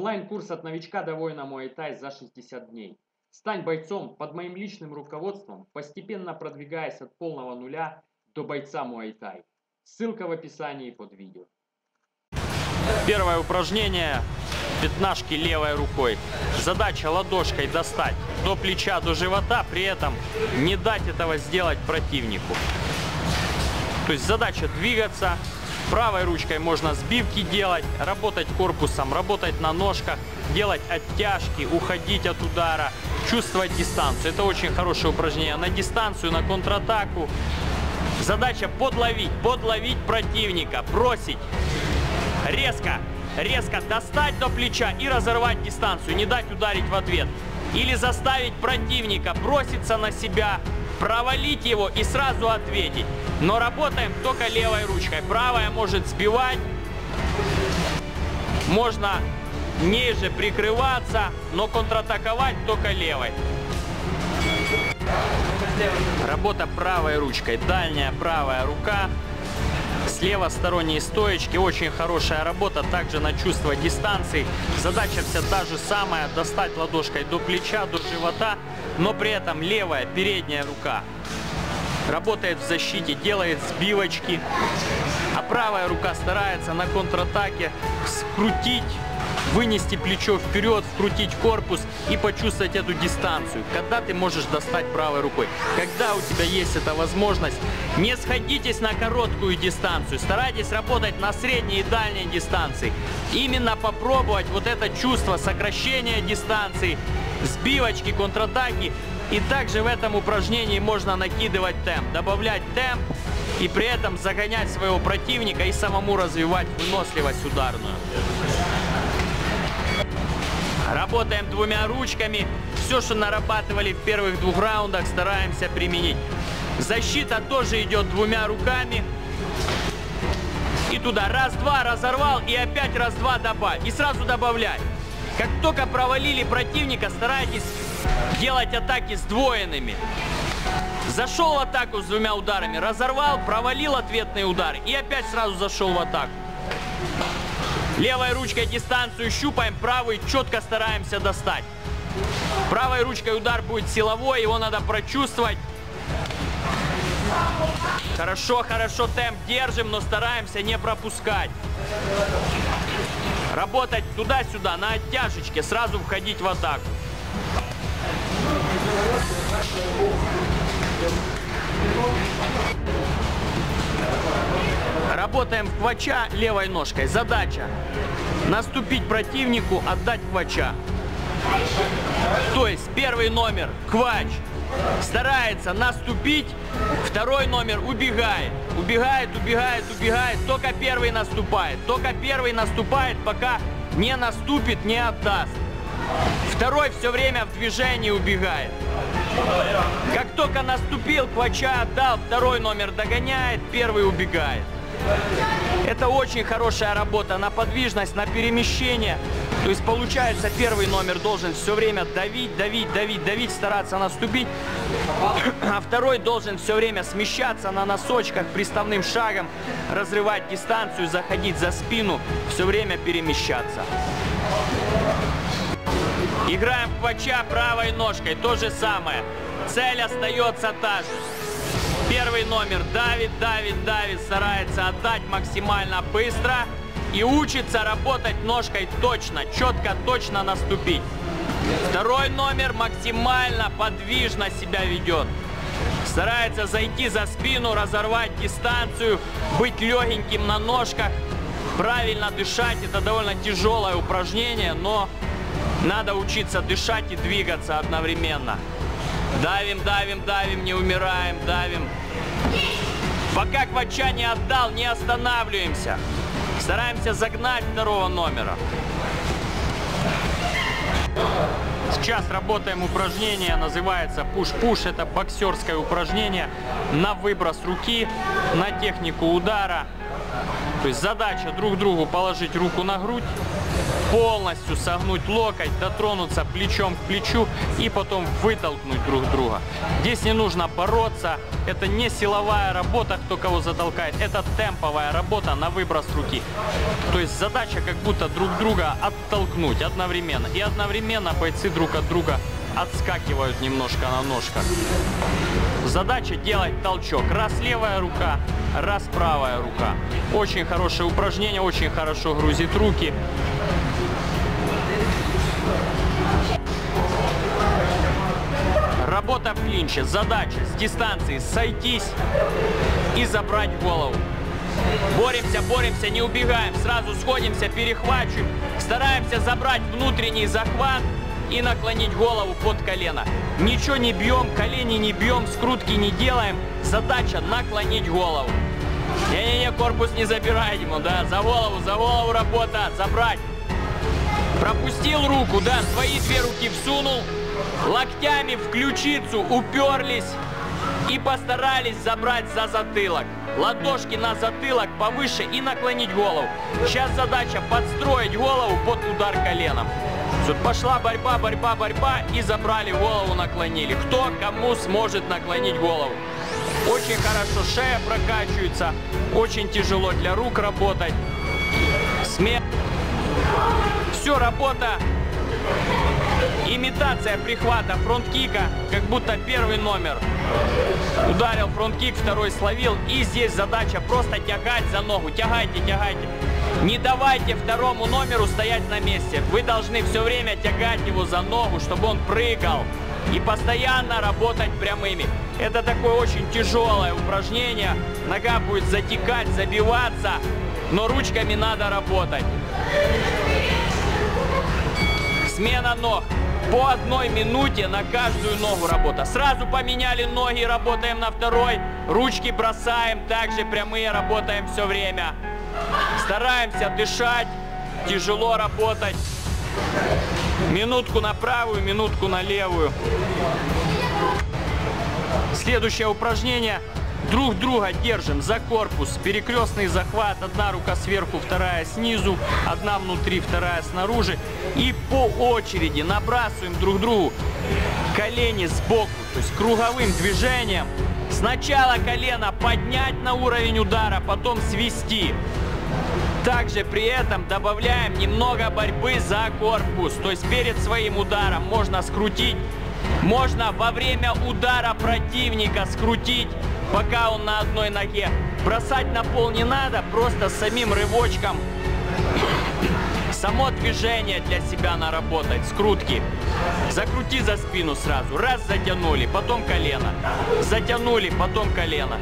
Онлайн-курс от новичка до воина Муайтай за 60 дней. Стань бойцом под моим личным руководством, постепенно продвигаясь от полного нуля до бойца Муайтай. Ссылка в описании под видео. Первое упражнение пятнашки левой рукой. Задача ладошкой достать до плеча, до живота, при этом не дать этого сделать противнику. То есть задача двигаться. Правой ручкой можно сбивки делать, работать корпусом, работать на ножках, делать оттяжки, уходить от удара, чувствовать дистанцию. Это очень хорошее упражнение на дистанцию, на контратаку. Задача подловить, подловить противника, бросить резко, резко достать до плеча и разорвать дистанцию, не дать ударить в ответ. Или заставить противника броситься на себя, провалить его и сразу ответить. Но работаем только левой ручкой. Правая может сбивать, можно ниже прикрываться, но контратаковать только левой. Работа правой ручкой. Дальняя правая рука. Слева сторонние стоечки. Очень хорошая работа. Также на чувство дистанции. Задача вся та же самая. Достать ладошкой до плеча, до живота. Но при этом левая передняя рука работает в защите, делает сбивочки. А правая рука старается на контратаке скрутить вынести плечо вперед, вкрутить корпус и почувствовать эту дистанцию. Когда ты можешь достать правой рукой. Когда у тебя есть эта возможность, не сходитесь на короткую дистанцию. Старайтесь работать на средней и дальней дистанции. Именно попробовать вот это чувство сокращения дистанции, сбивочки, контратаки. И также в этом упражнении можно накидывать темп, добавлять темп и при этом загонять своего противника и самому развивать выносливость ударную. Работаем двумя ручками. Все, что нарабатывали в первых двух раундах, стараемся применить. Защита тоже идет двумя руками. И туда раз-два разорвал и опять раз-два добавь. И сразу добавлять. Как только провалили противника, старайтесь делать атаки сдвоенными. Зашел в атаку с двумя ударами, разорвал, провалил ответный удар и опять сразу зашел в атаку. Левой ручкой дистанцию щупаем, правой четко стараемся достать. Правой ручкой удар будет силовой, его надо прочувствовать. Хорошо, хорошо, темп держим, но стараемся не пропускать. Работать туда-сюда, на оттяжечке, сразу входить в атаку. Работаем квача левой ножкой. Задача наступить противнику, отдать квача. То есть первый номер квач старается наступить, второй номер убегает. Убегает, убегает, убегает, только первый наступает. Только первый наступает, пока не наступит, не отдаст. Второй все время в движении убегает. Как только наступил, квача отдал, второй номер догоняет, первый убегает. Это очень хорошая работа на подвижность, на перемещение. То есть получается первый номер должен все время давить, давить, давить, давить, стараться наступить. А второй должен все время смещаться на носочках приставным шагом, разрывать дистанцию, заходить за спину, все время перемещаться. Играем в квача правой ножкой, то же самое. Цель остается та же. Первый номер давит, давит, давит, старается отдать максимально быстро и учится работать ножкой точно, четко, точно наступить. Второй номер максимально подвижно себя ведет. Старается зайти за спину, разорвать дистанцию, быть легеньким на ножках, правильно дышать. Это довольно тяжелое упражнение, но надо учиться дышать и двигаться одновременно. Давим, давим, давим, не умираем, давим. Пока Квача не отдал, не останавливаемся. Стараемся загнать второго номера. Сейчас работаем упражнение, называется пуш-пуш. Это боксерское упражнение на выброс руки, на технику удара. То есть задача друг другу положить руку на грудь, полностью согнуть локоть, дотронуться плечом к плечу и потом вытолкнуть друг друга. Здесь не нужно бороться, это не силовая работа, кто кого затолкает, это темповая работа на выброс руки. То есть задача как будто друг друга оттолкнуть одновременно. И одновременно бойцы друг от друга отскакивают немножко на ножках. Задача делать толчок. Раз левая рука, раз правая рука. Очень хорошее упражнение, очень хорошо грузит руки. Работа в. Задача с дистанции сойтись и забрать голову. Боремся, боремся, не убегаем. Сразу сходимся, перехвачиваем. Стараемся забрать внутренний захват и наклонить голову под колено. Ничего не бьем, колени не бьем, скрутки не делаем. Задача наклонить голову. Не-не-не, корпус не забирай ему, да, за голову, за голову работа, забрать. Пропустил руку, да, свои две руки всунул, локтями в ключицу уперлись и постарались забрать за затылок. Ладошки на затылок повыше и наклонить голову. Сейчас задача подстроить голову под удар коленом. Тут пошла борьба, борьба, борьба и забрали голову, наклонили. Кто кому сможет наклонить голову. Очень хорошо шея прокачивается, очень тяжело для рук работать. Смерть. Все, работа. Имитация прихвата front kick а, как будто первый номер. Ударил front kick, второй словил. И здесь задача просто тягать за ногу. Тягайте, тягайте. Не давайте второму номеру стоять на месте. Вы должны все время тягать его за ногу, чтобы он прыгал. И постоянно работать прямыми. Это такое очень тяжелое упражнение. Нога будет затекать, забиваться. Но ручками надо работать. Смена ног. По одной минуте на каждую ногу работа. Сразу поменяли ноги, работаем на второй. Ручки бросаем, также прямые работаем все время. Стараемся дышать, тяжело работать. Минутку на правую, минутку на левую. Следующее упражнение. Друг друга держим за корпус. Перекрестный захват. Одна рука сверху, вторая снизу. Одна внутри, вторая снаружи. И по очереди набрасываем друг другу колени сбоку. То есть круговым движением. Сначала колено поднять на уровень удара, потом свести. Также при этом добавляем немного борьбы за корпус. То есть перед своим ударом можно скрутить. Можно во время удара противника скрутить, пока он на одной ноге. Бросать на пол не надо, просто самим рывочком. Само движение для себя наработать, скрутки. Закрути за спину сразу. Раз, затянули, потом колено. Затянули, потом колено.